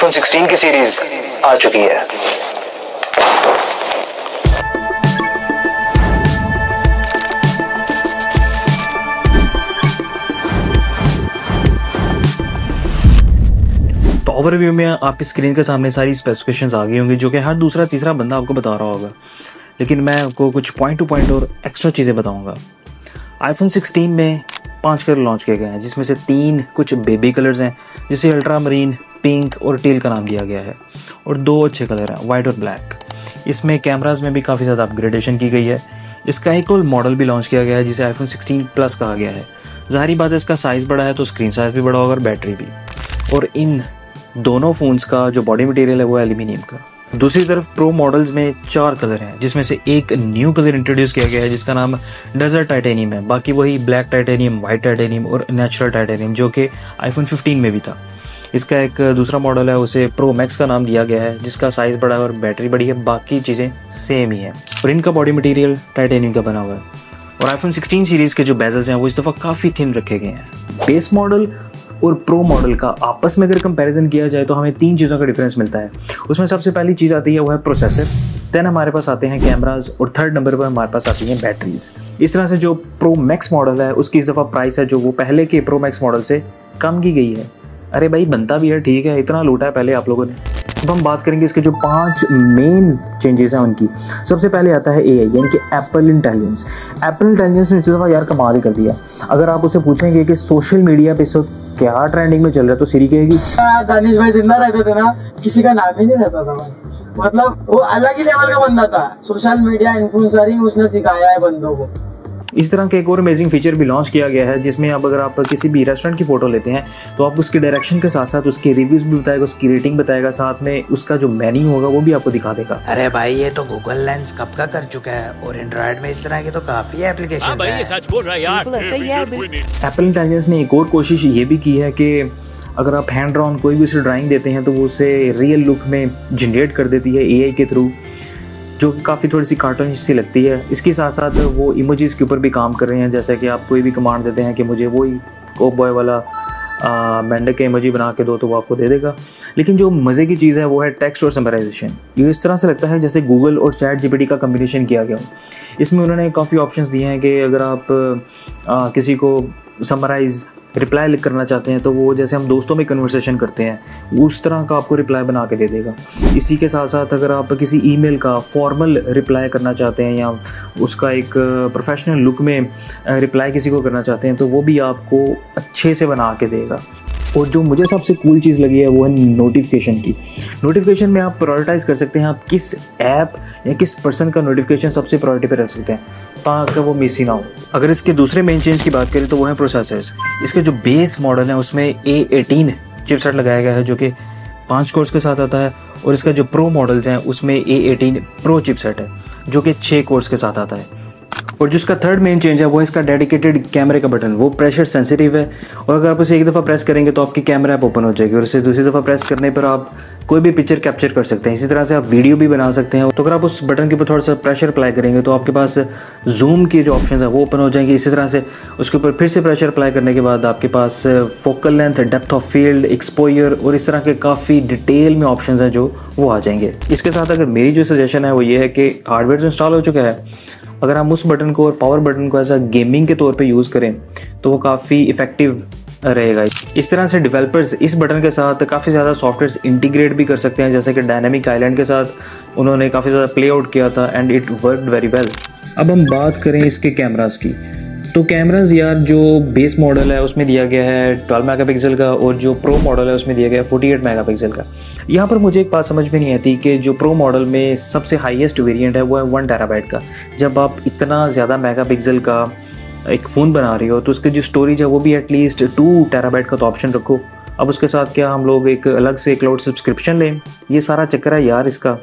IPhone 16 की series आ चुकी है। तो ओवरव्यू में आपकी स्क्रीन के सामने सारी स्पेसिफिकेशंस आ गई होंगी, जो कि हर दूसरा, तीसरा बंदा आपको बता रहा होगा। लेकिन मैं आपको कुछ पॉइंट टू पॉइंट और एक्स्ट्रा चीज़ें बताऊँगा। आईफोन 16 में पाँच कलर लॉन्च किए गए हैं, जिसमें से तीन कुछ बेबी कलर्स हैं, जैसे अल्ट्रा मरीन पिंक और टील का नाम दिया गया है और दो अच्छे कलर हैं वाइट और ब्लैक इसमें कैमराज में भी काफ़ी ज़्यादा अपग्रेडेशन की गई है। इसका एक और मॉडल भी लॉन्च किया गया है, जिसे आईफोन 16 प्लस कहा गया है। ज़ाहिर बात है, इसका साइज़ बड़ा है तो स्क्रीन साइज़ भी बड़ा होगा और बैटरी भी। और इन दोनों फ़ोन्स का जो बॉडी मटेरियल है, वो एल्यूमिनियम का। दूसरी तरफ़ प्रो मॉडल्स में चार कलर हैं, जिसमें से एक न्यू कलर इंट्रोड्यूस किया गया है, जिसका नाम डेजर्ट टाइटेनियम है। बाकी वही ब्लैक टाइटेनियम वाइट टाइटेनियम और नेचुरल टाइटेनियम जो कि आईफोन 15 में भी था। इसका एक दूसरा मॉडल है, उसे प्रो मैक्स का नाम दिया गया है, जिसका साइज़ बड़ा है और बैटरी बड़ी है, बाकी चीज़ें सेम ही हैं। और इनका बॉडी मटेरियल टाइटेनियम का बना हुआ है। और आईफोन 16 सीरीज़ के जो बेजल्स हैं, वो इस दफ़ा काफ़ी थिन रखे गए हैं। बेस मॉडल और प्रो मॉडल का आपस में अगर कंपैरिजन किया जाए तो हमें तीन चीज़ों का डिफरेंस मिलता है। उसमें सबसे पहली चीज़ आती है, वो है प्रोसेसर देन हमारे पास आते हैं कैमराज और थर्ड नंबर पर हमारे पास आती हैं बैटरीज इस तरह से जो प्रो मैक्स मॉडल है, उसकी इस दफ़ा प्राइस है, जो वो पहले के प्रो मैक्स मॉडल से कम की गई है। अरे भाई, बनता भी है, ठीक है। इतना लूटा है पहले आप लोगों ने। अब हम बात करेंगे इसके जो पाँच मेन चेंजेस हैं उनकी। सबसे पहले आता है ए आई यानी कि एप्पल इंटेलिजेंस एप्पल इंटेलिजेंस ने दफ़ा यार कमाल कर दिया। अगर आप उसे पूछेंगे कि सोशल मीडिया पे इस वक्त क्या ट्रेंडिंग में चल रहा है तो सीरी कहेगी दानिश भाई ज़िंदा रहते थे ना, किसी का नाम ही नहीं रहता था भाई। मतलब वो अलग ही लेवल का बंदा था। सोशल मीडिया इन्फ्लुएंसरिंग उसने सिखाया है बंदों को। इस तरह का एक और अमेजिंग फीचर भी लॉन्च किया गया है जिसमें अब अगर आप किसी भी रेस्टोरेंट की फ़ोटो लेते हैं तो आप उसके डायरेक्शन के साथ साथ उसके रिव्यूज़ भी बताएगा उसकी रेटिंग बताएगा साथ में उसका जो मेन्यू होगा वो भी आपको दिखा देगा। अरे भाई ये तो गूगल लेंस कब का कर चुका है? और एंड्रॉइड में इस तरह के तो काफ़ी एप्लीकेशन एप्पल इंटेलिजेंस ने एक और कोशिश ये भी की है कि अगर आप हैंड ड्रॉन कोई भी उसे ड्राइंग देते हैं तो वो उसे रियल लुक में जनरेट कर देती है एआई के थ्रू जो काफ़ी थोड़ी सी कार्टून सी लगती है। इसके साथ साथ वो इमोजीज़ के ऊपर भी काम कर रहे हैं जैसे कि आप कोई भी कमांड देते हैं कि मुझे वही कोप बॉय वाला मेंढक के इमोजी बना के दो तो वो आपको दे देगा। लेकिन जो मज़े की चीज़ है वो है टेक्स्ट और समराइजेशन ये इस तरह से लगता है जैसे गूगल और चैट जीपीटी का कम्बिनेशन किया गया इसमें उन्होंने काफ़ी ऑप्शंस दिए हैं कि अगर आप आ, किसी को समराइज़ रिप्लाई लिख करना चाहते हैं तो वो जैसे हम दोस्तों में कन्वर्सेशन करते हैं, उस तरह का आपको रिप्लाई बना के दे देगा। इसी के साथ साथ अगर आप किसी ईमेल का फॉर्मल रिप्लाई करना चाहते हैं या उसका एक प्रोफेशनल लुक में रिप्लाई किसी को करना चाहते हैं तो वो भी आपको अच्छे से बना के देगा। और जो मुझे सबसे कूल चीज़ लगी है, वो है नोटिफिकेशन की। नोटिफिकेशन में आप प्रायोरिटाइज कर सकते हैं, आप किस ऐप या किस पर्सन का नोटिफिकेशन सबसे प्रायोरिटी पे रख सकते हैं। ताकि वो मिस ना हो। अगर इसके दूसरे मेन चेंज की बात करें तो वो है प्रोसेसर्स इसके जो बेस मॉडल है, उसमें ए एटीन चिपसेट लगाया गया है, जो कि पाँच कोर्स के साथ आता है, और इसका जो प्रो मॉडल्स हैं, उसमें ए एटीन प्रो चिपसेट है, जो कि छः कोर्स के साथ आता है। और जिसका थर्ड मेन चेंज है, वो इसका डेडिकेटेड कैमरे का बटन वो प्रेशर सेंसिटिव है, और अगर आप उसे एक दफ़ा प्रेस करेंगे तो आपकी कैमरा ऐप ओपन हो जाएगी, और उसे दूसरी दफ़ा प्रेस करने पर आप कोई भी पिक्चर कैप्चर कर सकते हैं। इसी तरह से आप वीडियो भी बना सकते हैं। तो अगर आप उस बटन के ऊपर थोड़ा सा प्रेशर अप्लाई करेंगे तो आपके पास जूम की जो ऑप्शन है, वो ओपन हो जाएँगे। इसी तरह से उसके ऊपर फिर से प्रेशर अप्लाई करने के बाद आपके पास focal length depth of field exposure और इस तरह के काफ़ी डिटेल में ऑप्शन हैं जो वो आ जाएँगे। इसके साथ अगर मेरी जो सजेशन है, वो ये है कि हार्डवेयर जो इंस्टॉल हो चुका है। अगर हम उस बटन को और पावर बटन को ऐसा गेमिंग के तौर पे यूज़ करें तो वो काफ़ी इफ़ेक्टिव रहेगा। इस तरह से डेवलपर्स इस बटन के साथ काफ़ी ज़्यादा सॉफ्टवेयर इंटीग्रेट भी कर सकते हैं, जैसे कि डायनेमिक आइलैंड के साथ उन्होंने काफ़ी ज़्यादा प्ले आउट किया था and it work very well अब हम बात करें इसके कैमरास की। तो कैमराज यार जो बेस मॉडल है, उसमें दिया गया है 12 मेगापिक्सल का और जो प्रो मॉडल है, उसमें दिया गया है 48 मेगापिक्सल का। यहाँ पर मुझे एक बात समझ में नहीं आती कि जो प्रो मॉडल में सबसे हाईएस्ट वेरिएंट है, वो है वन टेराबाइट का। जब आप इतना ज़्यादा मेगापिक्सल का एक फ़ोन बना रही हो तो उसकी जो स्टोरेज है वो भी एटलीस्ट टू टेराबाइट का तो ऑप्शन रखो। अब उसके साथ क्या हम लोग एक अलग से क्लाउड सब्सक्रिप्शन लें? ये सारा चक्कर है यार इसका।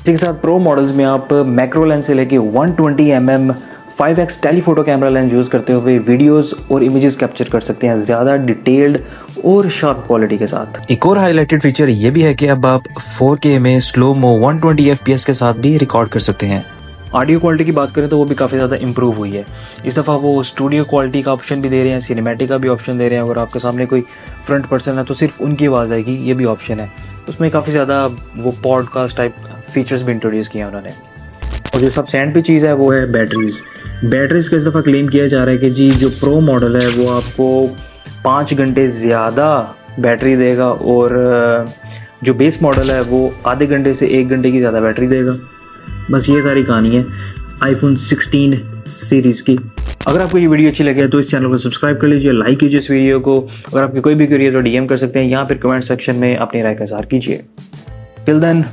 इसी के साथ प्रो मॉडल्स में आप मैक्रो लेंस से लेके 120 twenty M M five X telephoto camera lens use करते हुए वीडियोस और इमेजेस कैप्चर कर सकते हैं ज़्यादा डिटेल्ड और शार्प क्वालिटी के साथ। एक और हाईलाइटेड फीचर ये भी है कि अब आप 4K में स्लो मो 120 FPS के साथ भी रिकॉर्ड कर सकते हैं। ऑडियो क्वालिटी की बात करें तो वो भी काफ़ी ज़्यादा इंप्रूव हुई है। इस दफ़ा वो स्टूडियो क्वालिटी का ऑप्शन भी दे रहे हैं सिनेमेटिक का भी ऑप्शन दे रहे हैं। अगर आपके सामने कोई फ्रंट पर्सन है तो सिर्फ़ उनकी आवाज़ आएगी, ये भी ऑप्शन है। उसमें काफ़ी ज़्यादा वो पॉडकास्ट टाइप फीचर्स भी इंट्रोड्यूस किए उन्होंने। और जो सबसे एंड पे चीज़ है वो है बैटरीज़ बैटरीज़ का इस दफ़ा क्लेम किया जा रहा है कि जी, जो प्रो मॉडल है, वो आपको पाँच घंटे ज़्यादा बैटरी देगा और जो बेस मॉडल है वो आधे घंटे से एक घंटे की ज़्यादा बैटरी देगा। बस ये सारी कहानी है आईफोन 16 सीरीज़ की। अगर आपको ये वीडियो अच्छी लगे तो इस चैनल को सब्सक्राइब कर लीजिए लाइक कीजिए इस वीडियो को। अगर आपकी कोई भी क्वेरी है तो डीएम कर सकते हैं या फिर कमेंट सेक्शन में अपनी राय का इजहार कीजिए। Till then